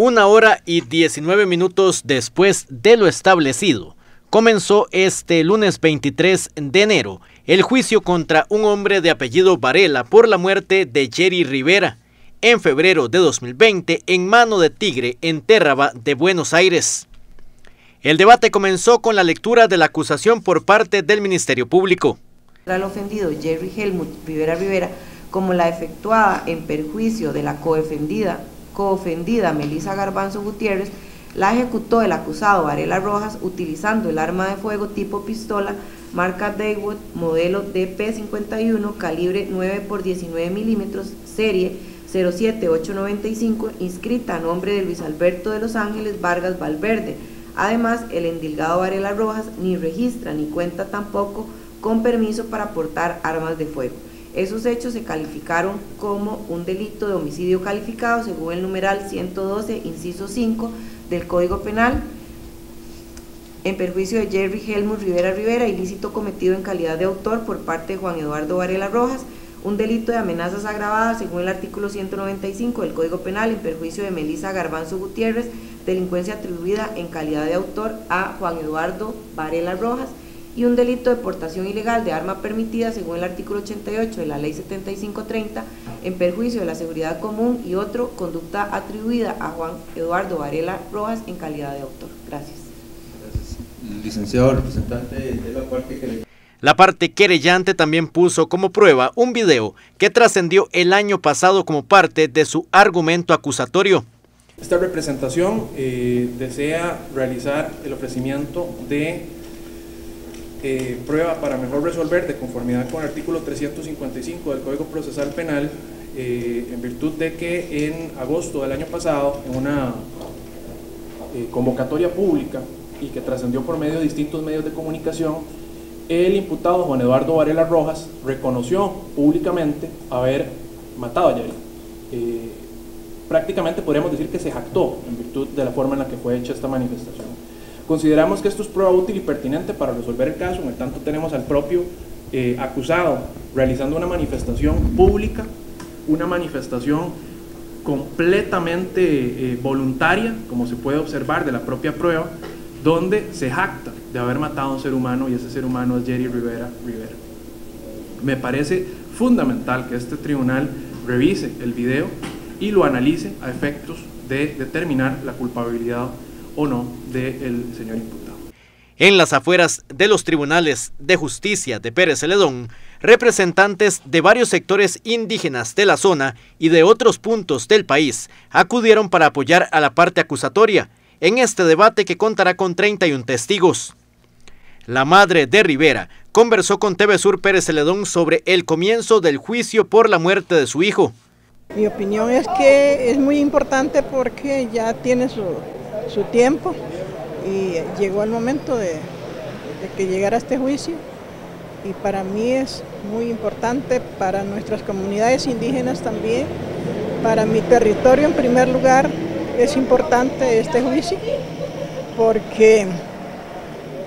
Una hora y 19 minutos después de lo establecido, comenzó este lunes 23 de enero el juicio contra un hombre de apellido Varela por la muerte de Jerry Rivera en febrero de 2020 en mano de Tigre en Terraba de Buenos Aires. El debate comenzó con la lectura de la acusación por parte del Ministerio Público. El ofendido Jerry Helmut Rivera Rivera como la efectuada en perjuicio de la coofendida coofendida Melissa Garbanzo Gutiérrez, la ejecutó el acusado Varela Rojas utilizando el arma de fuego tipo pistola marca Daywood modelo DP51 calibre 9 x 19 milímetros serie 07895 inscrita a nombre de Luis Alberto de Los Ángeles Vargas Valverde. Además, el endilgado Varela Rojas ni registra ni cuenta tampoco con permiso para portar armas de fuego. Esos hechos se calificaron como un delito de homicidio calificado según el numeral 112, inciso 5 del Código Penal, en perjuicio de Jerry Helmut Rivera Rivera, ilícito cometido en calidad de autor por parte de Juan Eduardo Varela Rojas, un delito de amenazas agravadas según el artículo 195 del Código Penal en perjuicio de Melissa Garbanzo Gutiérrez, delincuencia atribuida en calidad de autor a Juan Eduardo Varela Rojas, y un delito de portación ilegal de arma permitida según el artículo 88 de la ley 7530 en perjuicio de la seguridad común y otro conducta atribuida a Juan Eduardo Varela Rojas en calidad de autor. Gracias. Gracias. Licenciado representante de la parte que la parte querellante también puso como prueba un video que trascendió el año pasado como parte de su argumento acusatorio. Esta representación eh, desea realizar el ofrecimiento de eh, prueba para mejor resolver de conformidad con el artículo 355 del Código Procesal Penal, eh, en virtud de que en agosto del año pasado, en una eh, convocatoria pública y que trascendió por medio de distintos medios de comunicación, el imputado Juan Eduardo Varela Rojas reconoció públicamente haber matado a Yari. prácticamente podríamos decir que se jactó en virtud de la forma en la que fue hecha esta manifestación. Consideramos que esto es prueba útil y pertinente para resolver el caso, en el tanto tenemos al propio eh, acusado realizando una manifestación pública, una manifestación completamente eh, voluntaria, como se puede observar de la propia prueba, donde se jacta de haber matado a un ser humano y ese ser humano es Jerry Rivera Rivera. Me parece fundamental que este tribunal revise el video y lo analice a efectos de determinar la culpabilidad o no del señor imputado. En las afueras de los tribunales de justicia de Pérez Celedón, representantes de varios sectores indígenas de la zona y de otros puntos del país acudieron para apoyar a la parte acusatoria en este debate que contará con 31 testigos. La madre de Rivera conversó con TV Sur Pérez Celedón sobre el comienzo del juicio por la muerte de su hijo. Mi opinión es que es muy importante porque ya tiene su, su tiempo y llegó el momento de, que llegara este juicio. Y para mí es muy importante, para nuestras comunidades indígenas también, para mi territorio en primer lugar es importante este juicio porque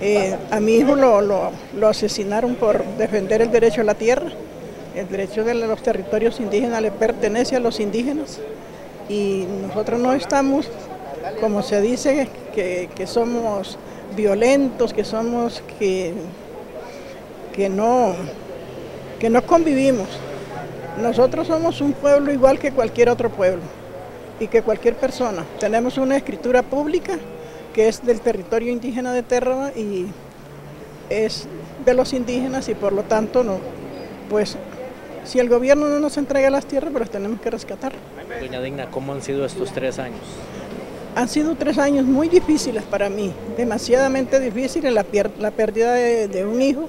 eh, a mi hijo lo, lo, asesinaron por defender el derecho a la tierra, el derecho de los territorios indígenas le pertenece a los indígenas y nosotros no estamos como se dice, que, somos violentos, que somos que, que, no, que no convivimos. Nosotros somos un pueblo igual que cualquier otro pueblo y que cualquier persona. Tenemos una escritura pública que es del territorio indígena de Terra y es de los indígenas y por lo tanto no, pues si el gobierno no nos entrega las tierras, pues tenemos que rescatar. Doña Digna, ¿cómo han sido estos tres años? Han sido tres años muy difíciles para mí, demasiadamente difíciles, la, la pérdida de, un hijo.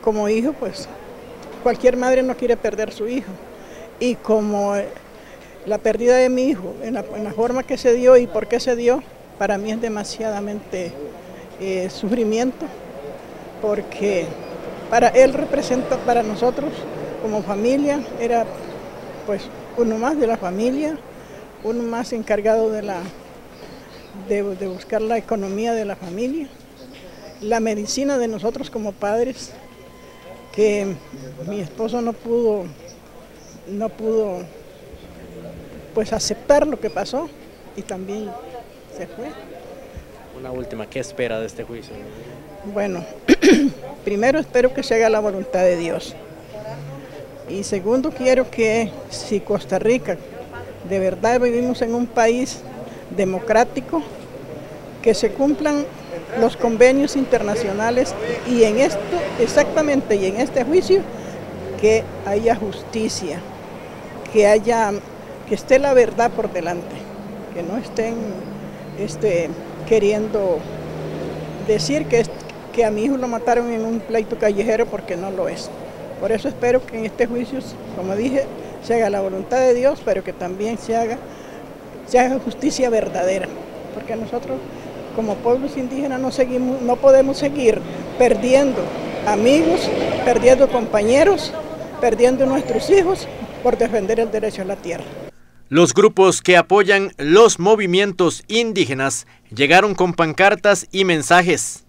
Como hijo, pues cualquier madre no quiere perder su hijo. Y como eh, la pérdida de mi hijo, en la, forma que se dio y por qué se dio, para mí es demasiadamente eh, sufrimiento, porque para él representa para nosotros como familia, era pues uno más de la familia, uno más encargado de, la, de, buscar la economía de la familia, la medicina de nosotros como padres, que mi esposo no pudo, no pudo pues aceptar lo que pasó, y también se fue. Una última, ¿qué espera de este juicio? Bueno, primero espero que se haga la voluntad de Dios. Y segundo, quiero que si Costa Rica de verdad vivimos en un país democrático, que se cumplan los convenios internacionales y en esto, exactamente, y en este juicio, que haya justicia, que haya, que esté la verdad por delante, que no estén este, queriendo decir que, que a mi hijo lo mataron en un pleito callejero porque no lo es. Por eso espero que en este juicio, como dije, se haga la voluntad de Dios, pero que también se haga, se haga justicia verdadera, porque nosotros como pueblos indígenas no, seguimos, no podemos seguir perdiendo amigos, perdiendo compañeros, perdiendo nuestros hijos por defender el derecho a la tierra. Los grupos que apoyan los movimientos indígenas llegaron con pancartas y mensajes.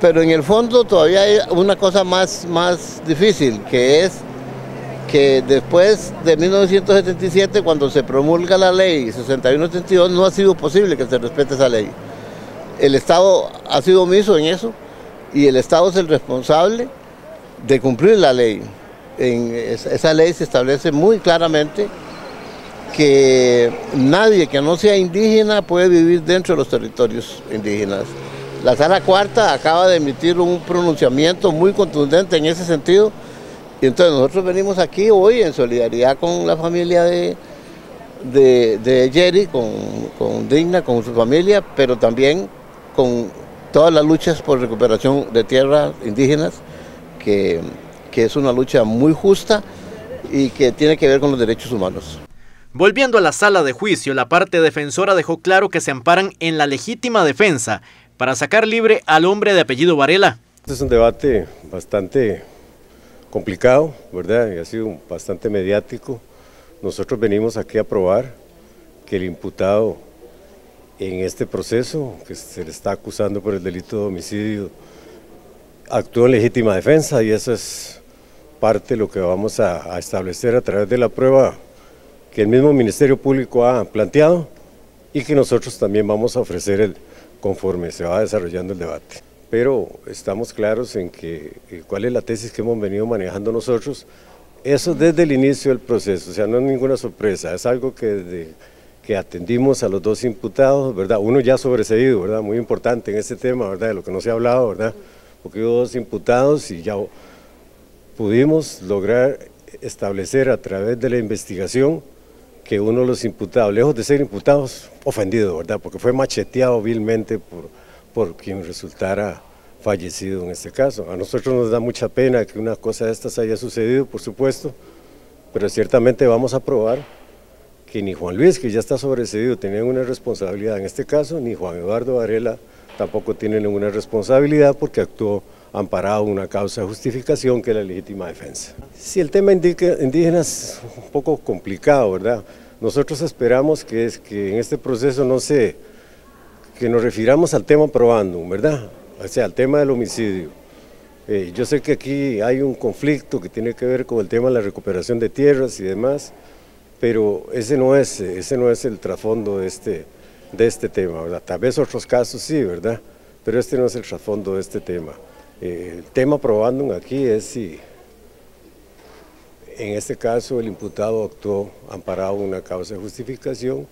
Pero en el fondo todavía hay una cosa más, más difícil, que es que después de 1977, cuando se promulga la ley 6182, no ha sido posible que se respete esa ley el Estado ha sido omiso en eso y el Estado es el responsable de cumplir la ley. En esa ley se establece muy claramente que nadie que no sea indígena puede vivir dentro de los territorios indígenas. La sala cuarta acaba de emitir un pronunciamiento muy contundente en ese sentido y entonces nosotros venimos aquí hoy en solidaridad con la familia de, de, Jerry, con, con Digna, con su familia, pero también con todas las luchas por recuperación de tierras indígenas, que, que es una lucha muy justa y que tiene que ver con los derechos humanos. Volviendo a la sala de juicio, la parte defensora dejó claro que se amparan en la legítima defensa para sacar libre al hombre de apellido Varela. Este es un debate bastante complicado, ¿verdad? Y ha sido bastante mediático. Nosotros venimos aquí a probar que el imputado en este proceso que se le está acusando por el delito de homicidio actuó en legítima defensa y eso es parte de lo que vamos a, establecer a través de la prueba que el mismo Ministerio Público ha planteado y que nosotros también vamos a ofrecer conforme se va desarrollando el debate. Pero estamos claros en que eh, cuál es la tesis que hemos venido manejando nosotros. Eso desde el inicio del proceso, o sea, no es ninguna sorpresa, es algo que que atendimos a los dos imputados, ¿verdad? Uno ya sobreseído, ¿verdad? Muy importante en este tema, ¿verdad? De lo que no se ha hablado, ¿verdad? Porque hubo dos imputados y ya pudimos lograr establecer a través de la investigación que uno de los imputados, lejos de ser imputados, ofendido, ¿verdad? Porque fue macheteado vilmente por, por quien resultara fallecido en este caso. A nosotros nos da mucha pena que una cosa de estas haya sucedido, por supuesto, pero ciertamente vamos a probar que ni Juan Luis, que ya está sobreseído, tenía una responsabilidad en este caso, ni Juan Eduardo Varela tampoco tiene ninguna responsabilidad porque actuó amparado una causa de justificación que es la legítima defensa. Si el tema indígena es un poco complicado, ¿verdad? Nosotros esperamos que, es, que en este proceso no se, que nos refiramos al tema probando, ¿verdad? O sea, al tema del homicidio. Eh, yo sé que aquí hay un conflicto que tiene que ver con el tema de la recuperación de tierras y demás, pero ese no es, ese no es el trasfondo de este, de este tema, ¿verdad? Tal vez otros casos sí, ¿verdad? Pero este no es el trasfondo de este tema. Eh, el tema probando aquí es si en este caso el imputado actuó amparado en una causa de justificación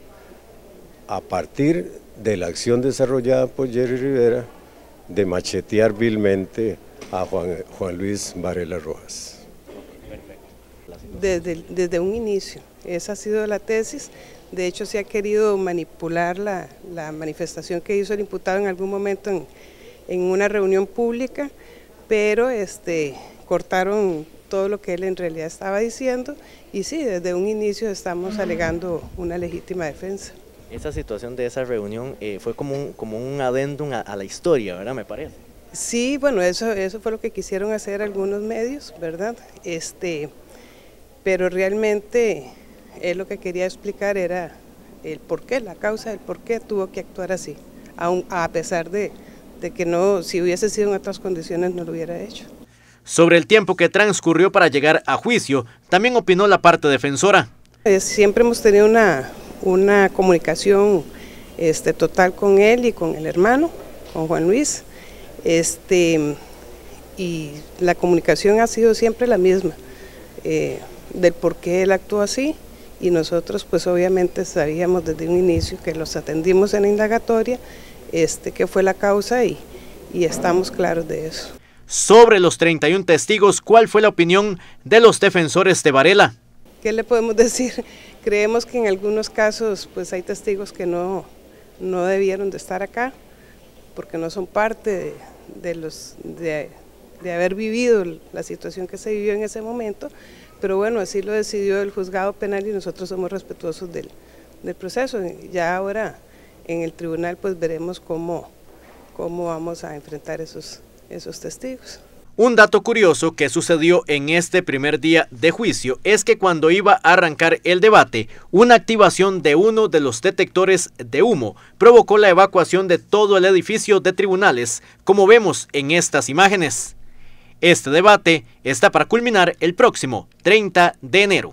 a partir de la acción desarrollada por Jerry Rivera de machetear vilmente a Juan, Juan Luis Varela Rojas. Desde, desde un inicio esa ha sido la tesis. De hecho, se ha querido manipular la, manifestación que hizo el imputado en algún momento en, una reunión pública, pero este, cortaron todo lo que él en realidad estaba diciendo y sí, desde un inicio estamos alegando una legítima defensa. Esa situación de esa reunión eh, fue como un, como un adendum a, a, la historia, ¿verdad? Me parece. Sí, bueno, eso, eso fue lo que quisieron hacer algunos medios, ¿verdad? Este, pero realmente él lo que quería explicar era el por qué, la causa del por qué tuvo que actuar así, aun, a pesar de, de que no, si hubiese sido en otras condiciones no lo hubiera hecho. Sobre el tiempo que transcurrió para llegar a juicio, también opinó la parte defensora. siempre hemos tenido una, una comunicación este, total con él y con el hermano, con Juan Luis. Este, y la comunicación ha sido siempre la misma, eh, del por qué él actuó así y nosotros pues obviamente sabíamos desde un inicio que los atendimos en la indagatoria, este, que fue la causa y, y estamos claros de eso. Sobre los 31 testigos, ¿cuál fue la opinión de los defensores de Varela? ¿Qué le podemos decir? Creemos que en algunos casos pues hay testigos que no, no debieron de estar acá porque no son parte de, los, de haber vivido la situación que se vivió en ese momento, pero bueno, así lo decidió el juzgado penal y nosotros somos respetuosos del, del proceso. Ya ahora en el tribunal pues veremos cómo, cómo vamos a enfrentar esos, esos testigos. Un dato curioso que sucedió en este primer día de juicio es que cuando iba a arrancar el debate, una activación de uno de los detectores de humo provocó la evacuación de todo el edificio de tribunales, como vemos en estas imágenes. Este debate está para culminar el próximo 30 de enero.